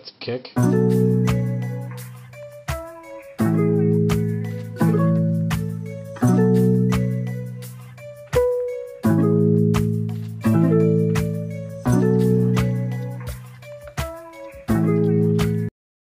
let's kick.